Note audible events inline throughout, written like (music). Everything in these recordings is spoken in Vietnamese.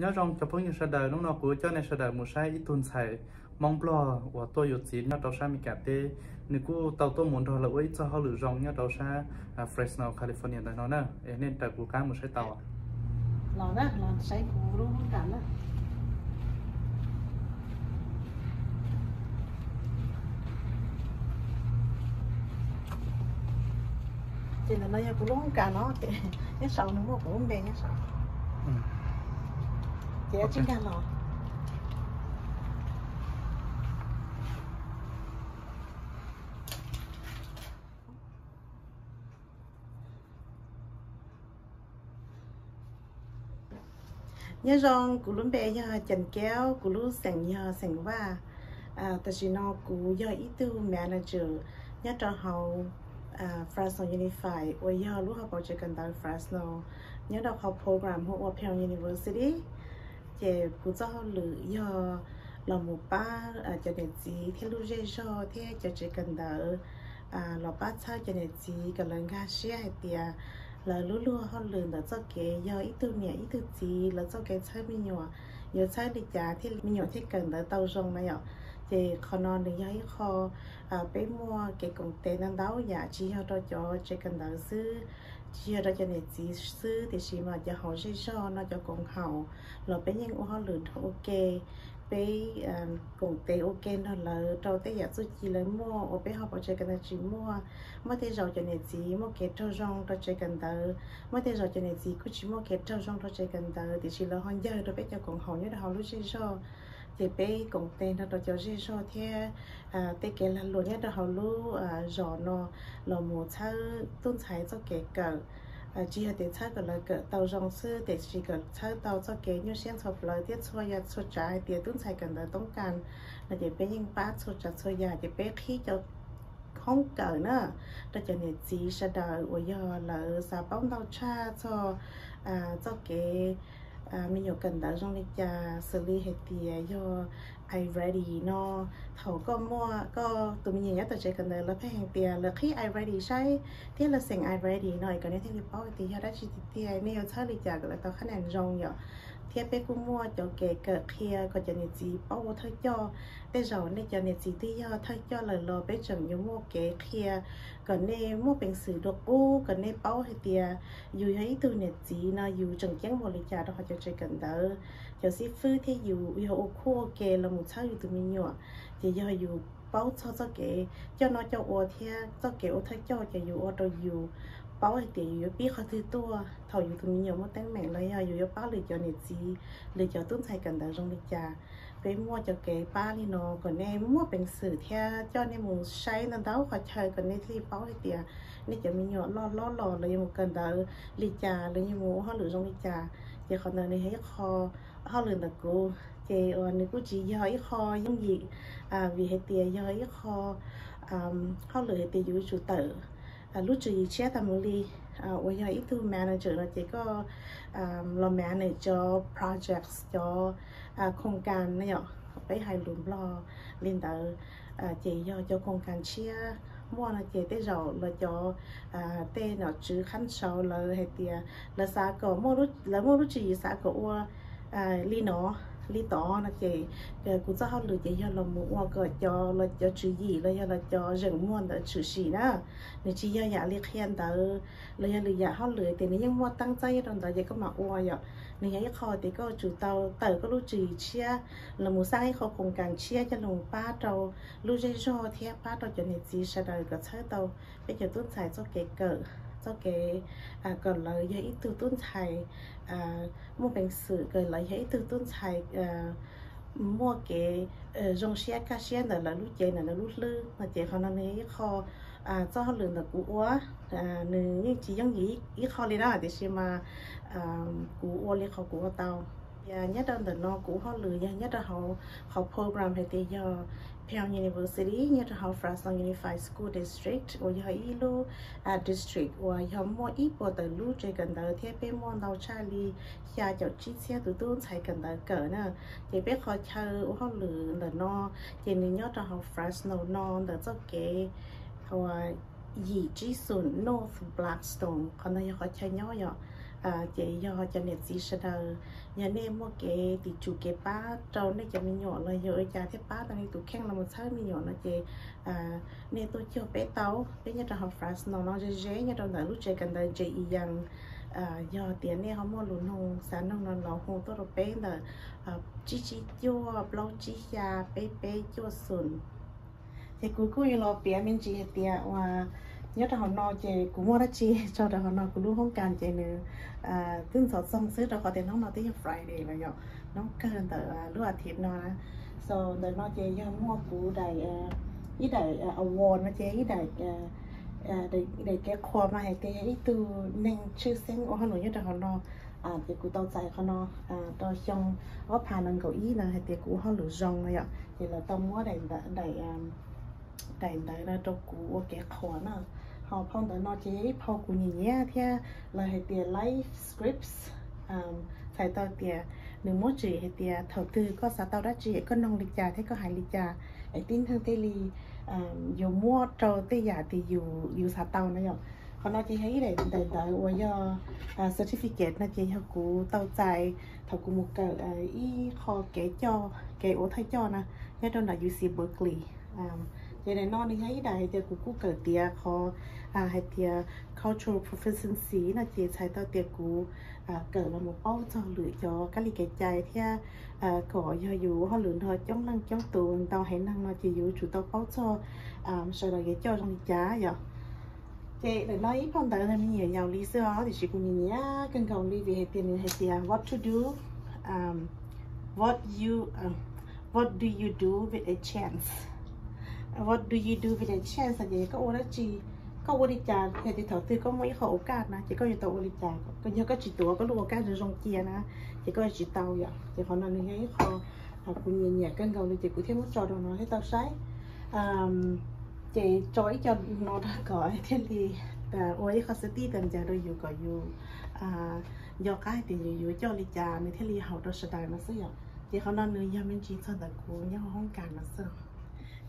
nhớ trong phong như sa đời lúc nào của cho này sa đời một sai ít tuần xài mong lo và tôi yêu chỉ nhớ đầu sa mi cả tê. Nếu cô tàu tôi muốn rồi là ấy cho họ lựa rong nhớ đầu sa Fresno California đó nó nè. Nên tại của cá một sai tàu lò đó lò sai của luôn cả đó thì là nó cũng luôn cả nó. Cái sầu nó cũng bền cái sầu chị ở trên cả lò nhớ rằng cụ luôn bé giờ chân kéo cụ luôn sành giờ sành va à tại vì nó cụ giờ ít tu manager nhớ cho hậu à Fresno Unified 我要如何保持跟到 Fresno nhớ đọc học program của Wapel University thì cụ cho họ lựa lò là một ba à cho nên gì thế lưu dây cho thế cho chỉ cần đỡ. À lò ba sao cho nên gì cần lần ga xe hay tiệt à, là lúc lúc họ lựa là cho cái giờ ít tu nhẹ ít tu gì là cho cái chơi mi nhỏ. Giờ chơi đi trả thế mi nhỏ thế cần đỡ tàu rong này ạ thì khó non được giấy khó à bé mua cái công ty năng đáo giả chỉ họ đó cho chỉ cần đỡ sư chỉ họ cho nên chỉ sư thì chỉ mà cho họ dây cho, nó cho con hậu. Là bé nhân họ lượn ok. Bé à, công ty ok nó là đầu tiên giả số chỉ lấy mua ở bé họ bảo chơi cần chỉ mua. Mà thế rồi cho nên chỉ mua cái trâu rong cho chơi cần đỡ mà thế rồi cho nên chỉ cứ chỉ mua cái trâu rong cho chơi cần đỡ thì chỉ là họ giờ rồi bé cho con hậu, nhớ họ lúc dây cho thì bé cũng tên nó cho dễ cho thế. À tê kể là luôn nhất là họ lu à rõ nó là một sao tôn thái cho cái cỡ. À chỉ là để sao gọi là cỡ tàu rong sư để chỉ cỡ sao tàu cho cái như xem hợp lời tiết xua ya xua trái để tôn thái cần là tông cần là để bé nhưng ba xua trái xua ya để bé khi cho không cỡ nữa đó cho nên chỉ sẽ đợi ở giờ là sao bóng đau cha cho à cho cái À, mình nhiều cần đã trong lịch trà xử lý hết thì do I ready, nó thầu có mua, có tụi mình nhớ tụi trẻ cần là phải hàng tiền là khi I ready sai, thế là sinh I ready, nói cái này thì bảo thì họ đã chỉ thì nếu chơi lịch trà là tao khả là rong nhở thế bé cũng mua cho kẻ cỡ kia có cho nên gì bảo thay cho. Bây giờ nên cho nên gì thì thay cho là lo bé chẳng như mua kẻ kia còn nên mua bình sử được ô còn nên bao hay tiền dù thấy từ net gì nó, dù chẳng chẳng một lịch trả đó, họ cho chơi cần đỡ. Cho sĩ phư thì dù vì họ khô kẻ là một sao dù tụi mình nhỏ. Thì giờ dù bao cho cho kẻ, cho nó cho ô thì cho kẻ ô thay cho cho dù ô đồ dù bảo thì dù biết họ thứ tua thầu dù tụi mình nhiều một tiếng mẹ lấy giờ dù bảo lựa cho net gì lựa cho tuân sai cần đỡ trong lịch trà bé mua cho cái ba đi nó còn em mua bình sử theo cho nên một say nó đâu khỏi chơi còn nên thì bảo thì tiền nên cho mình nhỏ lo lo lo lấy một cần đỡ lì trà lấy như một họ lựa trong lì trà thì còn này hết kho họ lựa được cô thì ở này cũng chỉ do ít kho giống gì à vì hết tiền do ít kho họ lựa hết tiền dù chủ tử À, lúc chị chia tay một đi. À, Ở nhà ít thứ manager nó chỉ có um, lo manage cho projects cho công can này nhở. Với hai lùm lo liên tới uh, do cho công can chia. Mua là chỉ tới rồi là cho à tê nó chứ khăn sầu là hay tiệt là xã cổ mua lúc là mua lúc chỉ xã cổ à li nó lý tỏ là chị cũng rất họ lựa chị cho là muốn hoa cờ cho là cho chữ gì là là cho rừng muôn là chữ gì đó. Nên chị cho nhà liệt khen đó là nhà lựa nhà họ lựa thì nếu như mua tăng tay rồi đó vậy có mà hoa vậy. Nên nhà kho thì có chủ tàu tàu có lúc chỉ chia. Là muốn sang kho cùng càng chia cho lùng ba tàu, lúc dây cho thì ba tàu cho nên chị sẽ đời có chơi tàu. Bây giờ tôi xài cho cái cờ cái à, còn lời dễ từ tôn thầy. À, mua bệnh sự cái lời dễ từ tôn thầy à, mua cái ờ, rong xe cá xe là là lúc chơi là lúc lư mà chơi khó nói này khó à cho họ lường là cũ quá à nên như chỉ giống gì ít khó đi đó thì xem mà à cũ quá lên kho cũ tao nhất đơn là nó cũ họ lừa nhất là họ họ program hay thì giờ Pyongyang University như là học Fresno Unified School District và giờ ilu à district và giờ mua ít bộ tờ lu chơi gần đó thì bên mua đầu Charlie xa cho chi xe tụi tôi chạy gần đó cỡ nè thì biết họ chơi họ lử là nó thì nên nhớ là học Fresno nó là cho cái và gì chỉ số North Blackstone còn đây họ chơi nhau vậy Ờ, chị do cho nên gì sẽ đời nhà nên mua cái thì chủ cái ba trâu này cho mình nhỏ là giờ cha thế ba tao này tụ khen là một sáng mình nhỏ là chị à nên tôi chưa bé tàu bé nhà học France nó nó dễ dễ nhà trong đó lúc chơi cần đời chị rằng à ờ, do tiền này họ mua luôn hông sáng nó nó nó hông tôi rồi bé là ờ, à chỉ chỉ cho bao chỉ ya bé bé cho sườn. Thì cuối cùng là bé mình chỉ tiền và nhớ ra họ no chè cũng mua ra chè (laughs) cho ra họ no cũng luôn không cần chè nữa. À tương thọ xong xứ ra họ tiền nó no tới Friday là nhở. Nó cần tờ lúc à thịt nó so đời no chè do mua cũ đầy ý đầy award nó chè ý đầy đầy đầy cái khoa mà hay cái ý từ nên chữ sinh của hà nội nhớ ra họ no à thì cụ tao chạy họ no à tao xong có phản ứng cậu ý là hay thì cụ họ lựa rong này ạ thì là tao mua đầy đầy đầy đầy là trong cụ cái khoa nó họ phong tới nó chế phong của nhỉ nhé theo là hệ tiền life scripts um, phải tao tiền nếu muốn chỉ hệ tiền đầu tư có sao tao đã chỉ có nông lịch trà thế có hải lịch trà ấy tin thương tê li dù mua trâu tê giả thì dù dù sao tao nó rồi họ nói chỉ thấy để để đợi qua do certificate nó chỉ học của tao chạy thầu của một cái ý kho kể cho kể ổ thay cho nè nhớ trong là UC Berkeley um, thế này non đi hay đại thì cũng cũng cởi tia kho à hay tia cultural proficiency là chỉ sai tao tia cú à cởi là một bao cho lưỡi cho các lý cái chai thì à có do dù họ lớn thôi chống năng chống tường tao hãy năng nó chỉ dù chủ tao bao à, cho à sau đó cái cho trong giá vậy. Thế để nói ít phong tới là mình nhiều nhiều lý do thì chỉ cùng mình nhá cần cầu đi về tiền hay tiền. What to do? Um, what you um, what do you do with a chance? What do you do with a chance là có ô chị có ô đi trả thì thì thầu tư có mấy khẩu cát nè. Chỉ có nhiều tàu ô đi trả có nhiều có chị tổ có lúa cát rồi rong kia nè. Chỉ có chị tàu vậy. Thì họ nói như thế, họ họ cũng nhẹ nhẹ cân cầu thì chị cũng thêm một trò đồ nó, thấy tao sai chị chối cho nó đã gọi thế thì à ôi khó sẽ tí tầm giờ đôi dù có dù à do cái thì dù dù cho đi trả mình thế li hậu đó sẽ đại nó sẽ vậy. Chị họ nói nữa giờ mình chỉ cho tận cũ nhau không cần nó sợ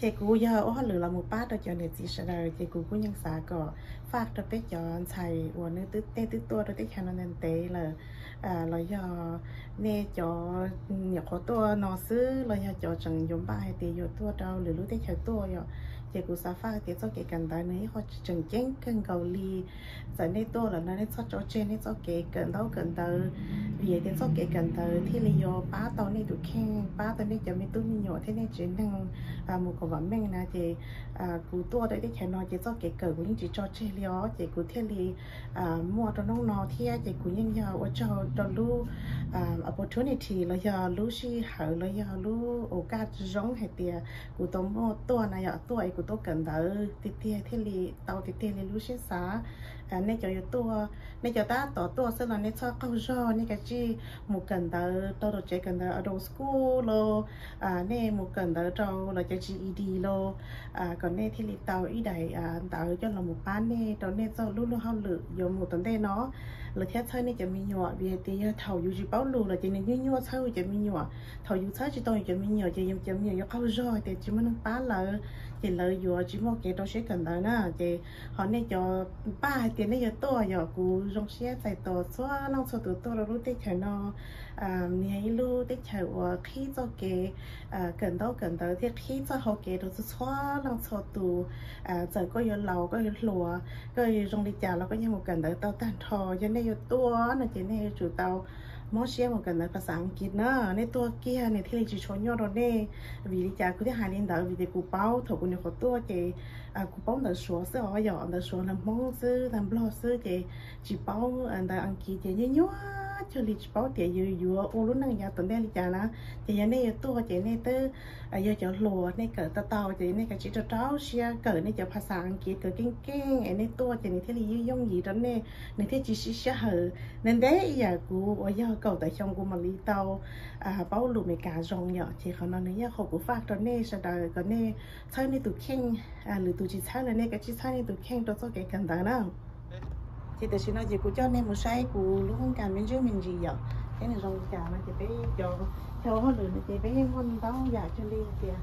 chị cũ giờ ô hẳn là một bát đó cho nên chị sẽ đời chị cũ cũng nhân xã cỏ phát cho bé cho thầy của nữ tứ tê tứ tua rồi tết khăn nên tế là à là giờ nè cho nhỏ tua nó xứ là giờ cho chẳng giống ba hay tê giờ tua đâu lửa lúa tết khăn tua rồi chế cú sa pha chế cho cái cần đó này họ chẳng chén cần cầu li giờ này tôi là nó này cho cho trên này cho cái cần đó cần đó vì thế cho cái cần đó thì lấy do ba tàu này tụi khen ba tàu này cho mình tôi nhiều thế này chuyện thằng à một cái vấn mình là thì à cú tôi đấy thì chả nói chế cho cái cần của những chỉ cho trên đó chế cú thiên lý à mua cho nó nó thì chế cú nhân giờ ở cho cho lu opportunity là giờ lu si hở là giờ lu ô cát giống hay tiền cú tôi mua tôi này ở tuổi cú tôi cần đỡ thì thì thì li tàu thì thì li lúc sẽ xả nên cho tôi nên cho ta tổ tôi sẽ là nên cho câu cho nên cái chi một cần đỡ tôi được chơi cần đỡ ở đầu school lo à nên một cần đỡ cho là cho chi ed lo à còn nên thì li tàu ý đại à đỡ cho là một bán nên đó nên cho lúc lúc họ lự dùng một tuần đây nó là theo thôi này cho mình nhỏ. Vì thì à, thầu dù chỉ bảo lù là chỉ nên như nhỏ thôi cho mình nhỏ. Thầu dù thôi chỉ tôi cho mình nhỏ, chỉ dùng cho mình nhỏ câu rồi thì chỉ mình ba là chỉ lợi dù chỉ một cái đó sẽ cần đó nè thì họ này cho ba tiền này giờ to, giờ cú rong xe tại to xóa, long xóa từ to rồi lúc tết chờ nó. Ờ, 你还一路在吃我开着给呃跟到跟到这开着好给都是错了错多呃这个有老个有落个有种的家了个有跟到到蛋头有那有多那今天有煮到。mỗi ờ, ờ, xe một cần phải sáng kiến nó nên tua kia nên thì chỉ cho nhau rồi nè. Vì cha cứ thế hai lên đó, vì thế cụ bao thầu cũng có tua chị. À cụ bao là số sẽ ở dọn là số làm mong sư, làm lo sư chị. Chỉ bao là ăn kia chị nhớ วิธีกูเป้าถูกกูเนี่ยเขาตัวเจอ่ากูเป้าแต่ชัวเสื้ออ๋อหยอดแต่ชัวลำมองซื้อลำบล็อกซื้อเจจีเป้าอันแต่อังกฤษเจเนี่ยยัว cho lịch bảo tiền dừa dừa ô lúc năng nhà tuần đen lịch chả lá thì giờ này tôi chỉ này tư à giờ cho lùa này cỡ tao tao chỉ này cái chỉ cho cháu xia cỡ này cho ภาษาอังกฤษcỡ kinh kinh ấy này tôi chỉ này thế là dùng gì đó nè này thế chỉ xia hở nên đấy giờ cú ở giờ cầu tại trong của mà lý tao à bảo lù mấy cả rong nhỏ chỉเขาnói này họ cũng phát đó nè sau đó cái nè sau này tụi khen à lù tụi chỉ sau này cái chỉ sau này tụi khen đó cho cái cần đó nào chị tự xin nói chị cũng cho nên một say của lúc không cảm mình chứ mình gì vậy cái này rong chả mà chị bé cho theo cho lửa này chị bé hơn tao giả cho đi kìa.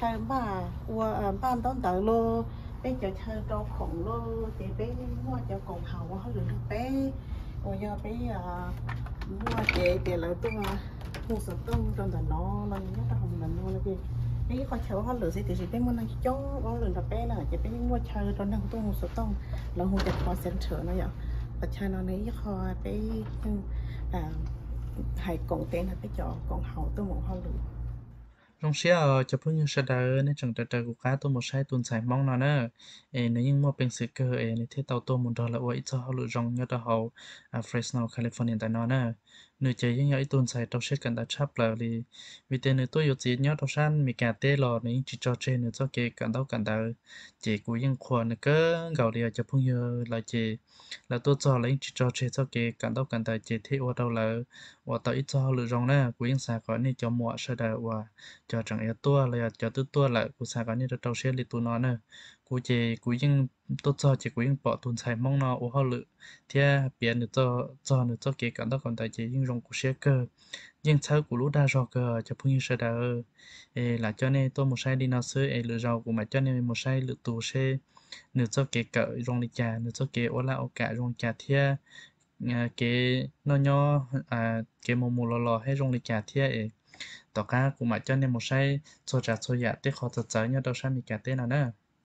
Chơi bà qua ban tao tao lô, bé cho chơi cho khổng lô chị bé mua cho cổng hậu hơn nữa bé. Còn ờ, ờ, cho bé mua chị thì là tôi mua sữa tung trong tao nó nó nhất là hồng mình luôn là gì cái con cháu họ lựa sẽ thì chỉ muốn năng cho con. Lựa là bé là chỉ bé mua chơi trong năng tung mua sắm tông là hùng จะ call center nó vậy và cha nó này họ bé à hay cộng tên là bé cho cộng hậu tôi muốn họ lựa trong xe ở cho phun như sẽ đỡ, nên chẳng đỡ của cá tôi một sai tuần sai mong nó nữa ê, nếu như mua bên sự cơ, ê nếu thế tàu tôi muốn đó là ôi cho họ lựa rong nhớ đó hậu à Fresno, California tại nó nữa nửa chơi những cái tuần sai trong sách cần đã chấp là vì vì thế nửa tôi yếu chỉ nhớ trong san mi cả tê lò nên chỉ cho trên nửa cho cái cần đâu cần đỡ chỉ của những khoa nữa cơ gạo đi cho phong như là chỉ. Là tôi cho lấy chỉ cho trên cho cái cần đâu cần đỡ chỉ thế ở đâu là ở tàu ít cho lựa rong nè của những xã có nên cho mua sẽ đã và cho chẳng e tua là cho tư tua lại của xã có nên cho trong sách thì tôi nói nè tàu xe li tu nó nữa cú chỉ cú những tốt cho chỉ cú những bỏ tuần sai mong nó ở họ lự thì biển nữa cho cho nữa cho cái cảm đó còn tại chỉ những rong cú xe cơ nhưng sau cú lú đa rồi cơ cho phương như sẽ đỡ ê là cho nên tôi một sai đi nào xưa ê lựa rau của mà cho nên một sai lựa tù xe nữa cho cái cỡ rong đi chả nữa cho cái ở là ở cả rong chả thì cái nó nhỏ à cái mồm mù lò lò hay rong đi chả thì ê tao cá của mà cho nên một sai cho trả cho dạ tế khó thật trở nhớ đâu sao mình cả tên nào nữa